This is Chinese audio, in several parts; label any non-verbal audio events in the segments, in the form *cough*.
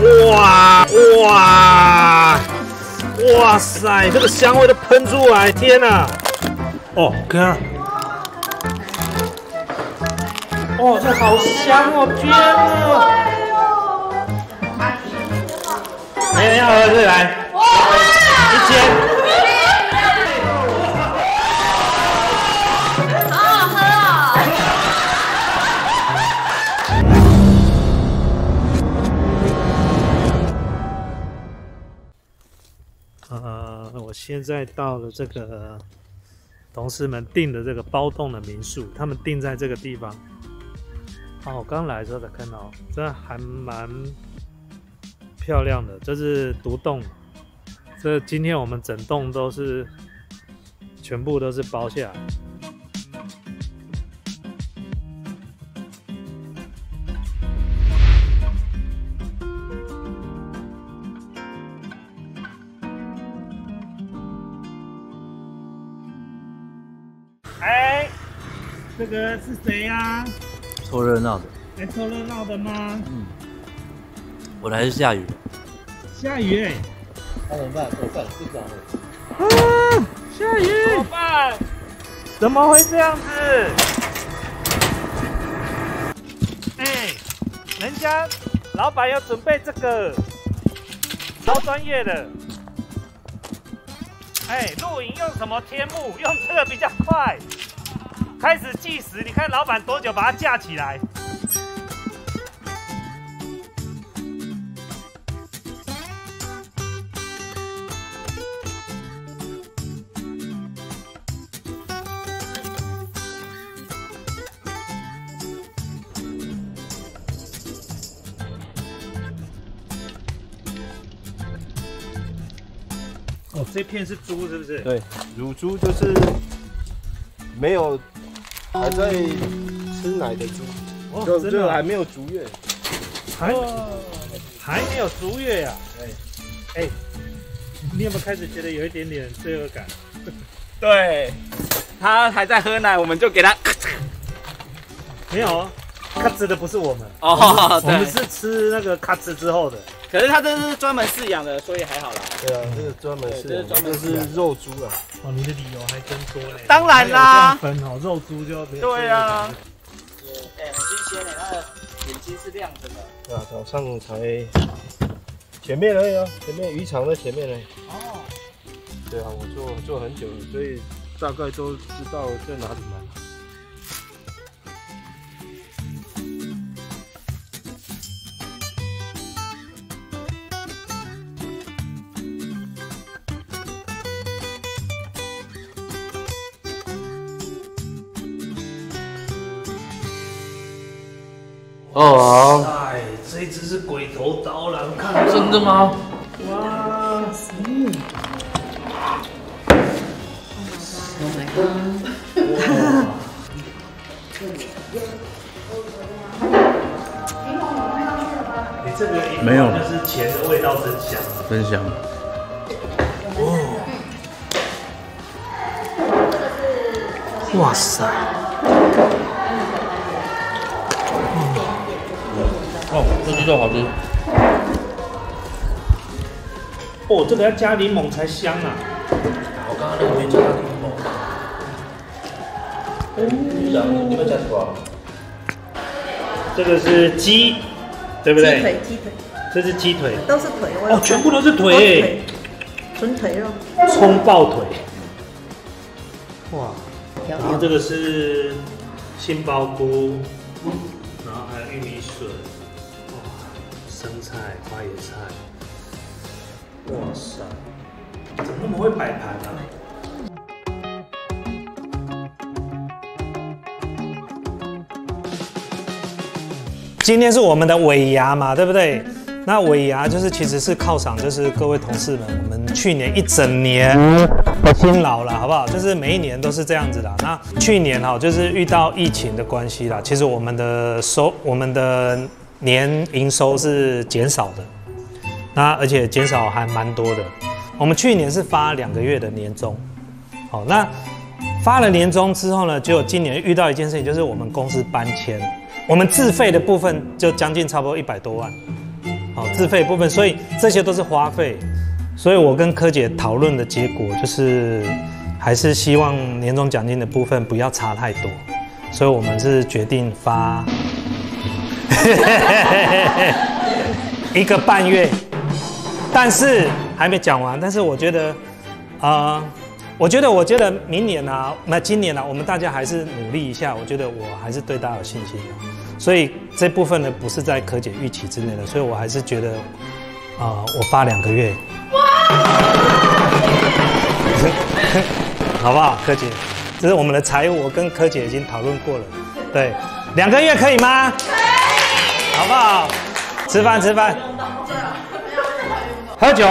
哇哇哇塞，这个香味都喷出来，天哪！哦，哥，哦，这好香哦，天哪！没人要喝，这来，一千。现在到了这个同事们订的这个包栋的民宿，他们订在这个地方。哦，我刚来的时候才看到，这还蛮漂亮的。这是独栋，这今天我们整栋都是全部都是包下来。这个是谁呀？凑热闹的。来凑热闹的吗？嗯。我来是下雨。下雨哎。那怎么办？怎么办？不找了。啊！下雨。怎么办？怎么会这样子？哎，人家老板要准备这个，超专业的。哎，露营用什么天幕？用这个比较快。开始计时，你看老板多久把它架起来？哦，这片是猪是不是？对，乳猪就是没有。还在吃奶的猪，就这个还没有足月，还还？没有足月呀？哎哎，你有没有开始觉得有一点点罪恶感？对，他还在喝奶，我们就给他。咔嚓，没有，咔哧的不是我们哦，我们是吃那个咔哧之后的。可是它这是专门饲养的，所以还好啦。对啊，这个专门饲养，这是肉猪啊。哦，你的理由还真多嘞。当然啦。分哦，肉猪就要对啊。哎，很新鲜嘞，它的眼睛是亮着的。对啊，早上才前面而已啊，前面渔场在前面嘞。哦。对啊，我做做很久了，所以大概都知道在哪里买。哦，哎，这只是鬼头刀郎，看真的吗？哇，嗯，Oh my god！你这个没有，就是钱的味道真香，真香。哦，哇塞！这鸡肉好吃。哦，这个要加柠檬才香啊！我刚刚那个没加柠檬。哦，你们加什么？这个是鸡，对不对？鸡腿，鸡腿。这是鸡腿。都是腿。哦，全部都是腿。纯腿肉。葱爆腿。哇！然后这个是杏鲍菇，然后还有玉米笋。生菜、花椰菜，哇塞，怎么那么会摆盘啊？今天是我们的尾牙嘛，对不对？那尾牙就是其实是犒赏，就是各位同事们，我们去年一整年的辛劳了，好不好？就是每一年都是这样子的。那去年哈，就是遇到疫情的关系啦，其实我们的收，我们的。年营收是减少的，那而且减少还蛮多的。我们去年是发两个月的年终，好，那发了年终之后呢，就今年遇到一件事情，就是我们公司搬迁，我们自费的部分就将近差不多一百多万，好自费部分，所以这些都是花费。所以我跟柯姐讨论的结果就是，还是希望年终奖金的部分不要差太多，所以我们是决定发 *laughs* 一个半月，但是还没讲完。但是我觉得，呃，我觉得，我觉得明年啊，那今年啊，我们大家还是努力一下。我觉得我还是对大家有信心的，所以这部分呢不是在柯姐预期之内的，所以我还是觉得，啊、我发两个月，*laughs* 好不好？柯姐，这是我们的财务，我跟柯姐已经讨论过了，对，两个月可以吗？可以，好不好？吃饭吃饭，喝酒，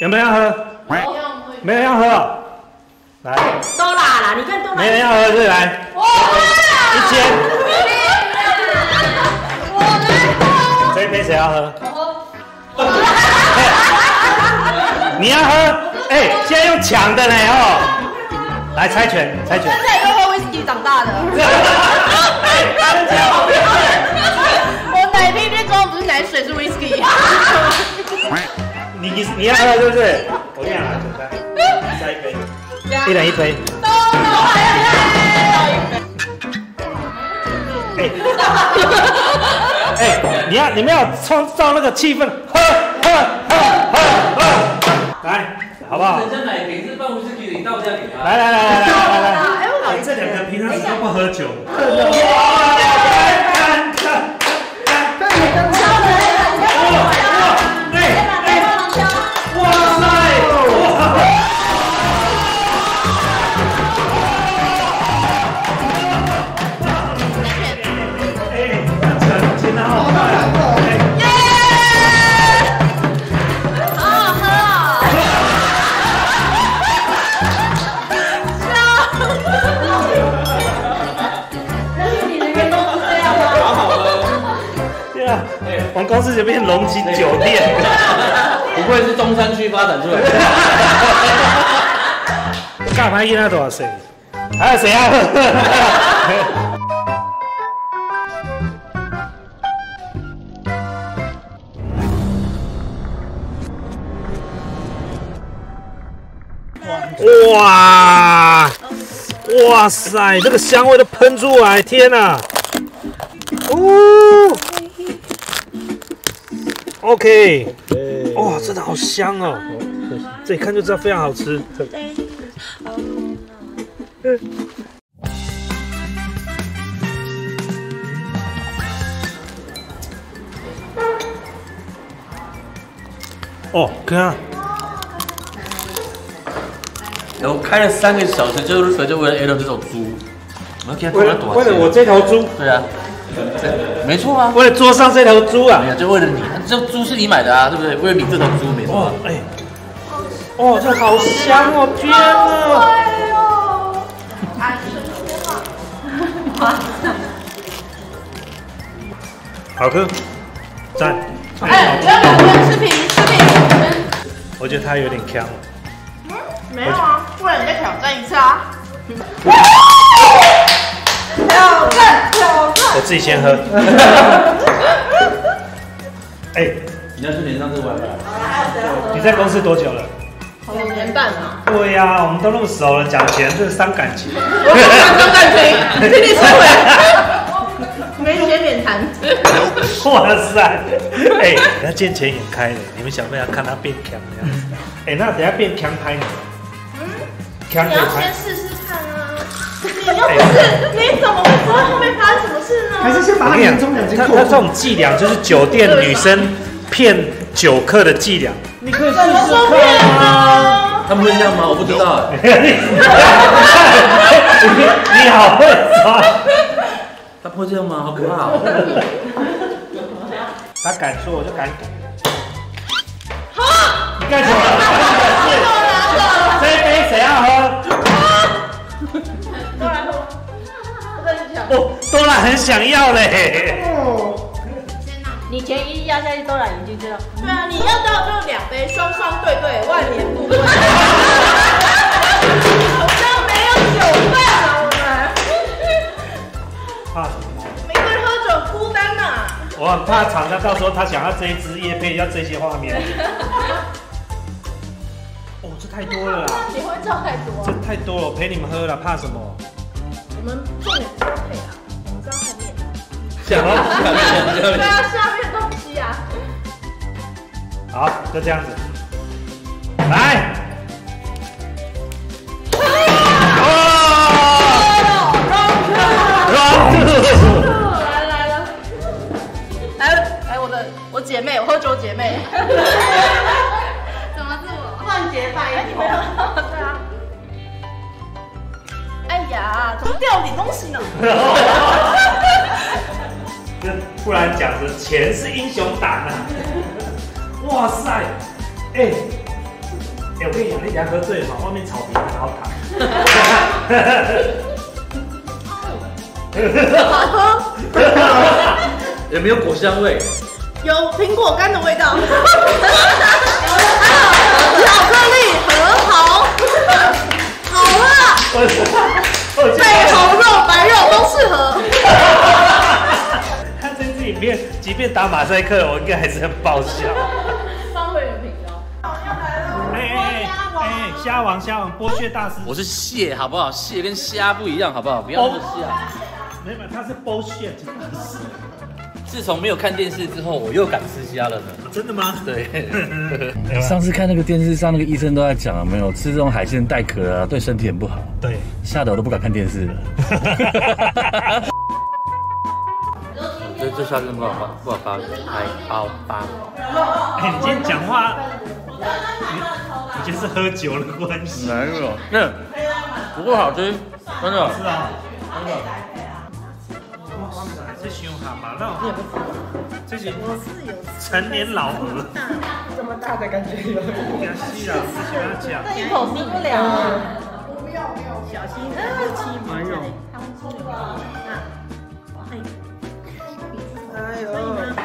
有没有要喝？没有要喝哦，来，都拉了，你看都没人要喝就来，一间，这一杯谁要喝？你要喝？哎、现在用抢的呢哦，来猜拳，猜拳。在都喝威士忌长大的。*laughs* 水，是威士忌。你你要喝是不是？我跟你讲，来，准备，再一杯，一人一杯。*laughs* 哎、哎、你要你们要创造那个气氛，喝喝喝喝喝，来，好不好？人家奶瓶是放威士忌的，你倒这样给他。来来来来来来来，哎，这两个平常时都不喝酒。我们公司就变龙吉酒店。*laughs* 不愧是中山区发展出来的。*laughs* 干嘛一那多少岁？还有谁要喝？*laughs* 哇！哇塞，这个香味都喷出来，天哪！哦，OK，哇，真的好香哦！这一看就知道非常好吃。哦，哥，我开了三个小时，就是就为了 L 这种猪，我要给他多为了少？为了我这头猪，对啊，这没错啊。为了桌上这头猪啊没！有，就为了你，这猪是你买的啊，对不对？为了你这头猪，没错哎，哦，这好香哦！天哪！好喝，赞！哎，不要两边视频视频，我觉得他有点呛。没有啊，不然你再挑战一次啊！*laughs* 挑战挑战！我自己先喝。*laughs* 哎，你要去脸上这个 WiFi。你在公司多久了？两年半了，对呀、我们都那么熟了，讲钱这是伤感情。我不想伤感情，请你收回。没钱免谈。哇塞！哎、他见钱眼开了，你们想不想看他变强的样子？哎、那等下变强拍你，强你要先。试试看啊！*laughs* 你又不是，你怎么会知道后面发生什么事呢？还是先把他年终奖，金他扣他这种伎俩就是酒店女生骗酒客的伎俩。你可以试试看啊。他们会这样吗？我不知道哎。你你好会抓，他们会这样吗？好可怕哦。他敢说我就敢好。你干什么？这一杯谁要喝？哦，多拉很想要嘞。你钱一压下去，都然已经知道。对啊，你要到就两杯，双双对对，万年不对。好像没有酒饭啊，我们怕什么？没人喝酒孤单呐、我很怕厂商到时候他想要这一支叶配，要这些画面。哦，这太多了啦，你会照太多这太多了，我陪你们喝了，怕什么？我们重想要对啊，下面东西啊。好，就这样子，来讲着钱是英雄胆啊！*laughs* 哇塞，哎、哎、我跟你讲，你等下喝醉了嘛，外面草坪很好躺。好喝，有没有果香味？有苹果干的味道。*laughs* 巧克力核桃，好辣，我 *laughs* 我觉背红肉、白肉都适合。他这支影片，即便打马赛克，我应该还是很爆笑。方会员频道。哎哎哎哎，虾王虾王剥削大师，我是蟹，好不好？蟹跟虾不一样，好不好？不要那么虾。没有，他是剥削大师。自从没有看电视之后，我又敢吃虾了呢。真的吗？对，*laughs* 上次看那个电视上，那个医生都在讲，有没有吃这种海鲜带壳啊，对身体很不好，对。吓得我都不敢看电视了。*laughs* 这这虾真的不好发，不好发，还好发。哎、你今天讲话，你你就是喝酒的关系。哪有？那不过好吃，真的。是啊，真的。哇塞，这熊蛤蟆，那我这些成年老鹅，这么大的感觉有。给它吸了，不喜欢讲。一口吃不了啊。小心，气蛮有。oh.